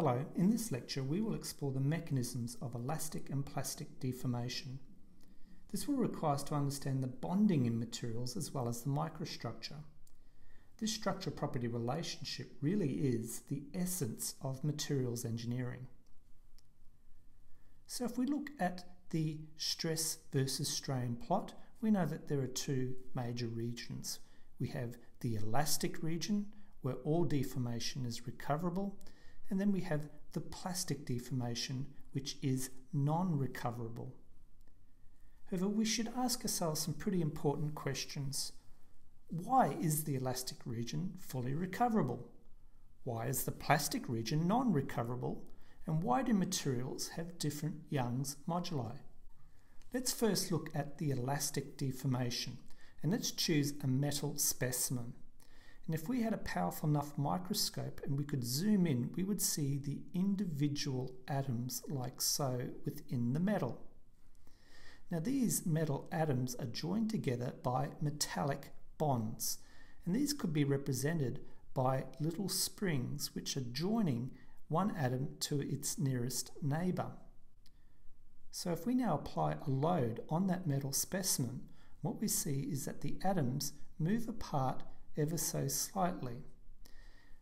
Hello, in this lecture we will explore the mechanisms of elastic and plastic deformation. This will require us to understand the bonding in materials as well as the microstructure. This structure property relationship really is the essence of materials engineering. So if we look at the stress versus strain plot, we know that there are two major regions. We have the elastic region, where all deformation is recoverable, and then we have the plastic deformation, which is non-recoverable. However, we should ask ourselves some pretty important questions. Why is the elastic region fully recoverable? Why is the plastic region non-recoverable? And why do materials have different Young's moduli? Let's first look at the elastic deformation and let's choose a metal specimen. And if we had a powerful enough microscope and we could zoom in, we would see the individual atoms like so within the metal. Now these metal atoms are joined together by metallic bonds, and these could be represented by little springs which are joining one atom to its nearest neighbour. So if we now apply a load on that metal specimen, what we see is that the atoms move apart ever so slightly.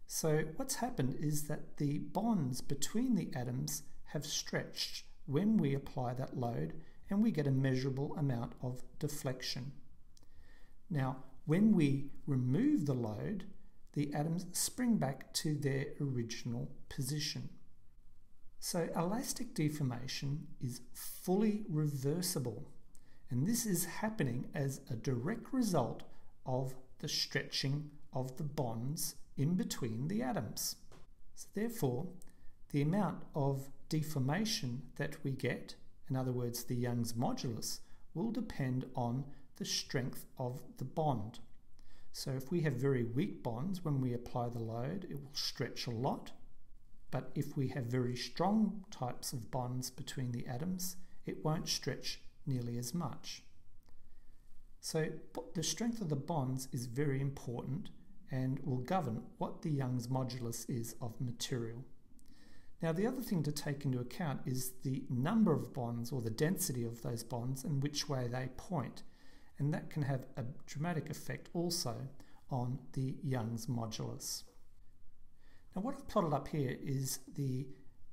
So what's happened is that the bonds between the atoms have stretched when we apply that load and we get a measurable amount of deflection. Now, when we remove the load, the atoms spring back to their original position. So elastic deformation is fully reversible and this is happening as a direct result of the stretching of the bonds in between the atoms. So therefore, the amount of deformation that we get, in other words, the Young's modulus, will depend on the strength of the bond. So if we have very weak bonds, when we apply the load, it will stretch a lot. But if we have very strong types of bonds between the atoms, it won't stretch nearly as much. So the strength of the bonds is very important and will govern what the Young's modulus is of material. Now the other thing to take into account is the number of bonds or the density of those bonds and which way they point and that can have a dramatic effect also on the Young's modulus. Now what I've plotted up here is the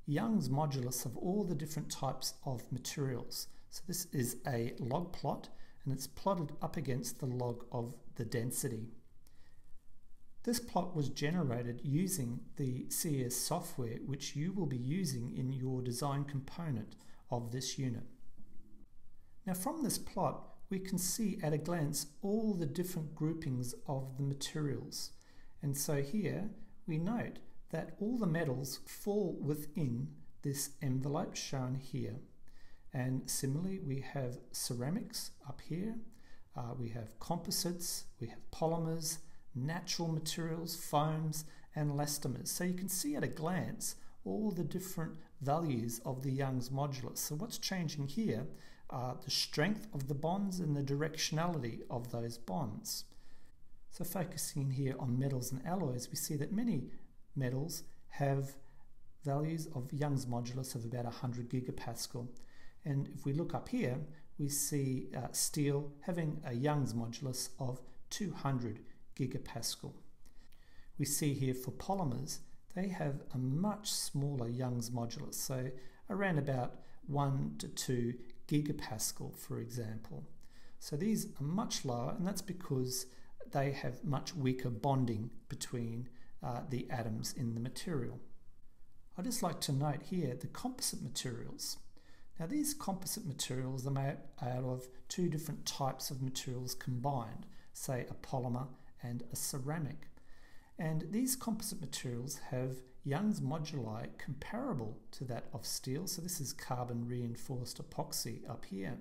Young's modulus of all the different types of materials. So this is a log plot and it's plotted up against the log of the density. This plot was generated using the CES software which you will be using in your design component of this unit. Now from this plot we can see at a glance all the different groupings of the materials and so here we note that all the metals fall within this envelope shown here. And similarly, we have ceramics up here, uh, we have composites, we have polymers, natural materials, foams, and elastomers. So you can see at a glance all the different values of the Young's modulus. So what's changing here are the strength of the bonds and the directionality of those bonds. So focusing here on metals and alloys, we see that many metals have values of Young's modulus of about 100 gigapascal. And if we look up here, we see uh, steel having a Young's modulus of 200 gigapascal. We see here for polymers, they have a much smaller Young's modulus, so around about 1 to 2 gigapascal, for example. So these are much lower, and that's because they have much weaker bonding between uh, the atoms in the material. I'd just like to note here the composite materials. Now these composite materials are made out of two different types of materials combined, say a polymer and a ceramic. And these composite materials have Young's moduli comparable to that of steel. So this is carbon reinforced epoxy up here.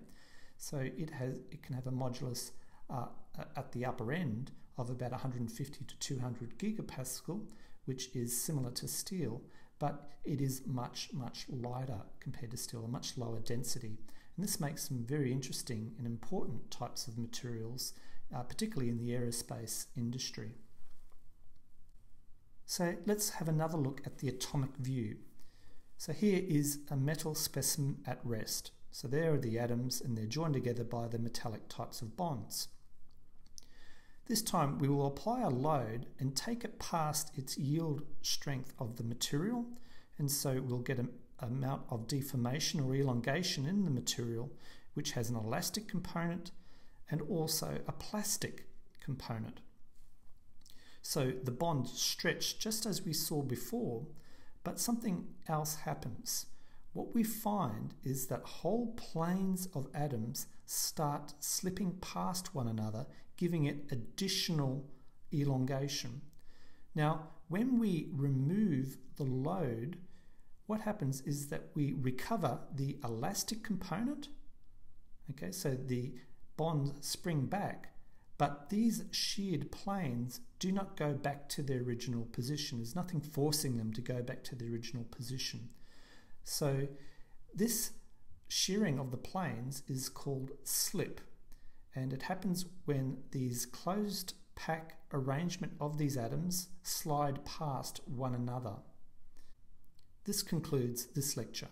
So it has it can have a modulus uh, at the upper end of about 150 to 200 gigapascal, which is similar to steel, but it is much, much lighter compared to steel, a much lower density. And this makes them very interesting and important types of materials, uh, particularly in the aerospace industry. So let's have another look at the atomic view. So here is a metal specimen at rest. So there are the atoms and they're joined together by the metallic types of bonds. This time we will apply a load and take it past its yield strength of the material and so we'll get an amount of deformation or elongation in the material which has an elastic component and also a plastic component. So the bond stretched just as we saw before, but something else happens. What we find is that whole planes of atoms start slipping past one another, giving it additional elongation. Now, when we remove the load, what happens is that we recover the elastic component. Okay, so the bonds spring back, but these sheared planes do not go back to their original position. There's nothing forcing them to go back to the original position. So this shearing of the planes is called slip, and it happens when these close packed arrangement of these atoms slide past one another. This concludes this lecture.